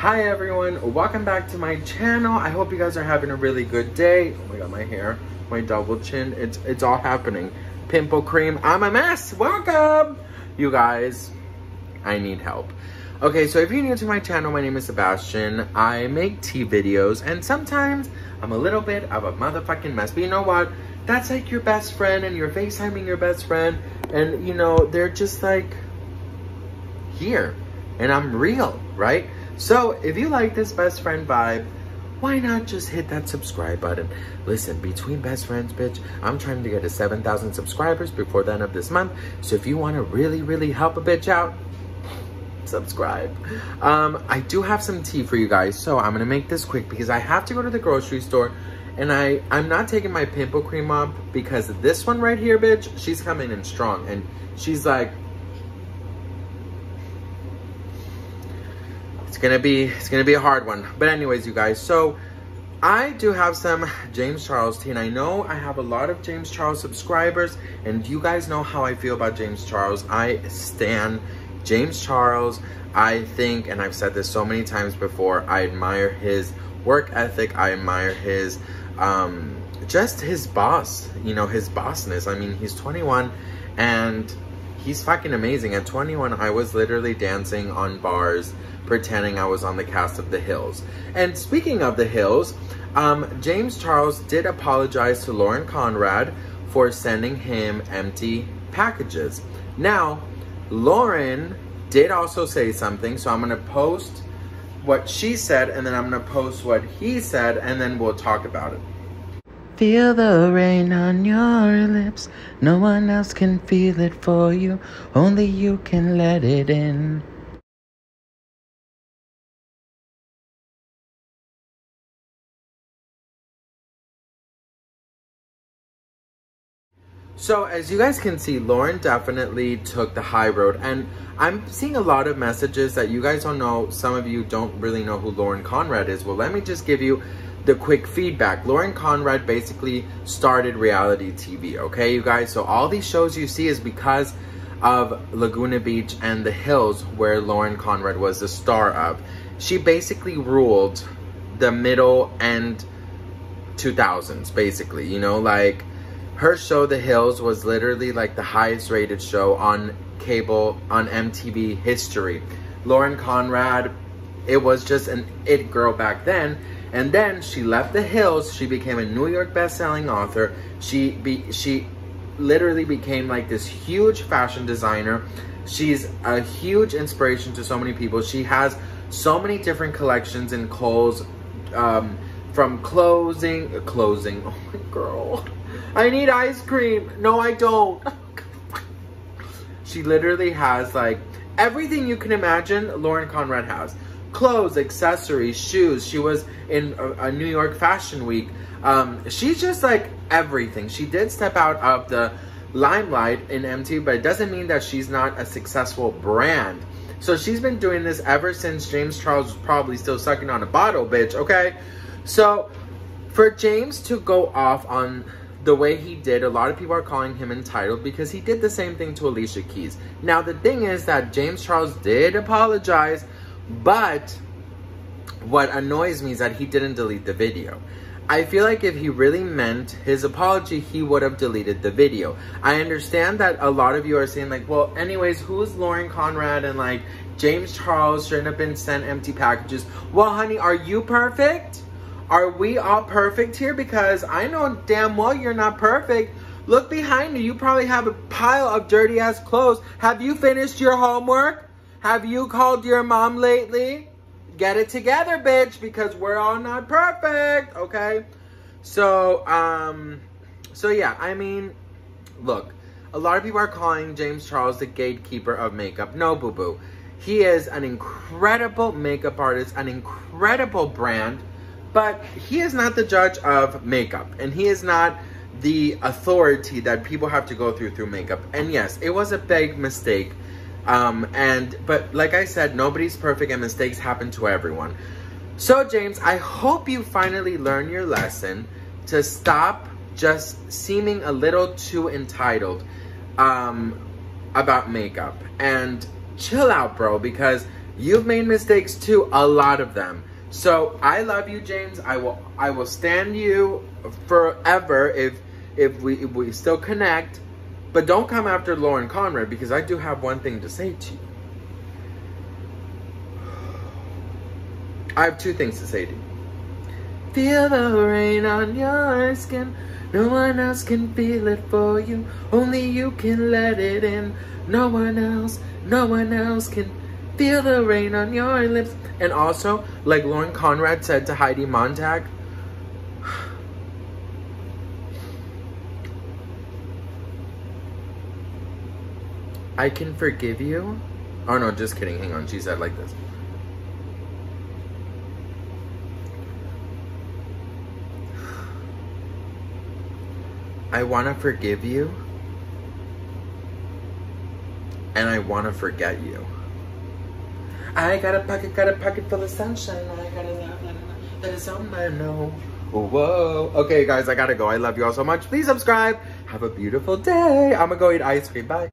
Hi everyone, welcome back to my channel. I hope you guys are having a really good day. Oh my god, my hair, my double chin, it's it's all happening. Pimple cream, I'm a mess. Welcome! You guys, I need help. Okay, so if you're new to my channel, my name is Sebastian. I make tea videos and sometimes I'm a little bit of a motherfucking mess. But you know what? That's like your best friend and you're FaceTiming your best friend and you know, they're just like here and I'm real, right? So if you like this best friend vibe, why not just hit that subscribe button? Listen, between best friends, bitch, I'm trying to get to 7,000 subscribers before the end of this month. So if you want to really, really help a bitch out, subscribe. Um, I do have some tea for you guys, so I'm gonna make this quick because I have to go to the grocery store and I, I'm not taking my pimple cream up because this one right here, bitch, she's coming in strong and she's like gonna be it's gonna be a hard one. But anyways you guys so I do have some James Charles tea and I know I have a lot of James Charles subscribers and you guys know how I feel about James Charles. I stand James Charles I think and I've said this so many times before I admire his work ethic I admire his um just his boss you know his bossness. I mean he's 21 and he's fucking amazing. At 21 I was literally dancing on bars pretending I was on the cast of The Hills. And speaking of The Hills, um, James Charles did apologize to Lauren Conrad for sending him empty packages. Now, Lauren did also say something, so I'm gonna post what she said and then I'm gonna post what he said and then we'll talk about it. Feel the rain on your lips. No one else can feel it for you. Only you can let it in. So as you guys can see, Lauren definitely took the high road and I'm seeing a lot of messages that you guys don't know. Some of you don't really know who Lauren Conrad is. Well, let me just give you the quick feedback. Lauren Conrad basically started reality TV, okay, you guys? So all these shows you see is because of Laguna Beach and The Hills where Lauren Conrad was the star of. She basically ruled the middle and 2000s, basically, you know, like her show The Hills was literally like the highest rated show on cable on MTV history. Lauren Conrad, it was just an it girl back then. And then she left The Hills. She became a New York best-selling author. She be she literally became like this huge fashion designer. She's a huge inspiration to so many people. She has so many different collections in Kohl's, um, from closing, closing. Oh my girl. I need ice cream. No, I don't. she literally has like everything you can imagine Lauren Conrad has. Clothes, accessories, shoes. She was in a, a New York Fashion Week. Um, she's just like everything. She did step out of the limelight in MTV, but it doesn't mean that she's not a successful brand. So she's been doing this ever since James Charles was probably still sucking on a bottle, bitch, okay? So for James to go off on the way he did, a lot of people are calling him entitled because he did the same thing to Alicia Keys. Now, the thing is that James Charles did apologize, but what annoys me is that he didn't delete the video. I feel like if he really meant his apology, he would have deleted the video. I understand that a lot of you are saying like, well, anyways, who's Lauren Conrad and like James Charles shouldn't have been sent empty packages. Well, honey, are you perfect? Are we all perfect here? Because I know damn well you're not perfect. Look behind you. You probably have a pile of dirty ass clothes. Have you finished your homework? Have you called your mom lately? Get it together, bitch, because we're all not perfect, okay? So, um, so yeah, I mean, look, a lot of people are calling James Charles the gatekeeper of makeup. No, boo-boo. He is an incredible makeup artist, an incredible brand, but he is not the judge of makeup, and he is not the authority that people have to go through through makeup. And yes, it was a big mistake. Um, and but like I said, nobody's perfect, and mistakes happen to everyone. So James, I hope you finally learn your lesson to stop just seeming a little too entitled um, about makeup and chill out, bro, because You've made mistakes too, a lot of them. So I love you, James. I will I will stand you forever if if we if we still connect. But don't come after Lauren Conrad because I do have one thing to say to you. I have two things to say to you. Feel the rain on your skin. No one else can feel it for you. Only you can let it in. No one else, no one else can feel the rain on your lips. And also, like Lauren Conrad said to Heidi Montag, I can forgive you. Oh no, just kidding. Hang on. She said like this. I want to forgive you. And I want to forget you. I got a pocket, got a pocket full of sunshine. I got a love that is on my nose. Oh, whoa. Okay, guys, I gotta go. I love you all so much. Please subscribe. Have a beautiful day. I'm gonna go eat ice cream. Bye.